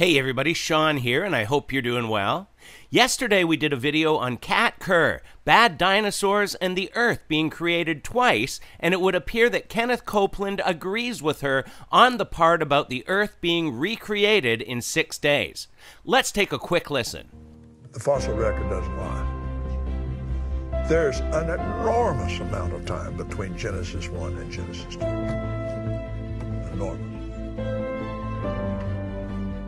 Hey everybody, Sean here, and I hope you're doing well. Yesterday we did a video on Kat Kerr, bad dinosaurs, and the Earth being created twice, and it would appear that Kenneth Copeland agrees with her on the part about the Earth being recreated in six days. Let's take a quick listen. The fossil record doesn't lie. There's an enormous amount of time between Genesis 1 and Genesis 2. Enormous.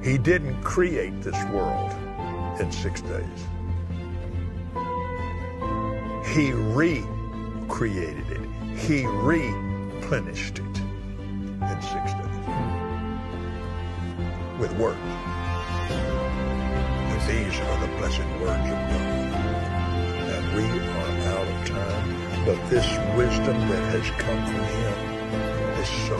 He didn't create this world in six days. He recreated it. He replenished it in six days with words. And these are the blessed words of God. And we are out of time, but this wisdom that has come from Him is so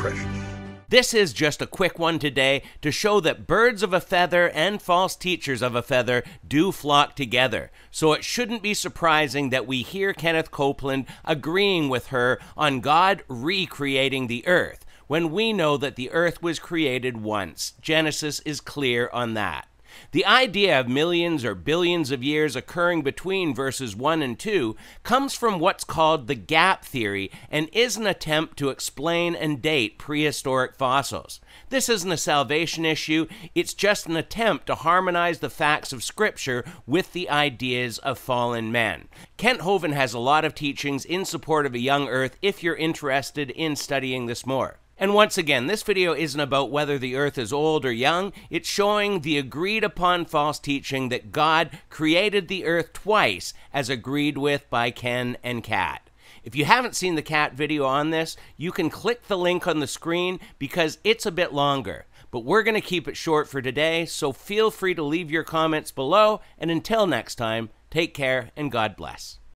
precious. This is just a quick one today to show that birds of a feather and false teachers of a feather do flock together. So it shouldn't be surprising that we hear Kenneth Copeland agreeing with her on God recreating the earth when we know that the earth was created once. Genesis is clear on that. The idea of millions or billions of years occurring between verses 1 and 2 comes from what's called the gap theory and is an attempt to explain and date prehistoric fossils. This isn't a salvation issue, it's just an attempt to harmonize the facts of Scripture with the ideas of fallen men. Kent Hovind has a lot of teachings in support of a young earth if you're interested in studying this more. And once again, this video isn't about whether the earth is old or young. It's showing the agreed upon false teaching that God created the earth twice as agreed with by Ken and Kat. If you haven't seen the Kat video on this, you can click the link on the screen because it's a bit longer. But we're going to keep it short for today, so feel free to leave your comments below. And until next time, take care and God bless.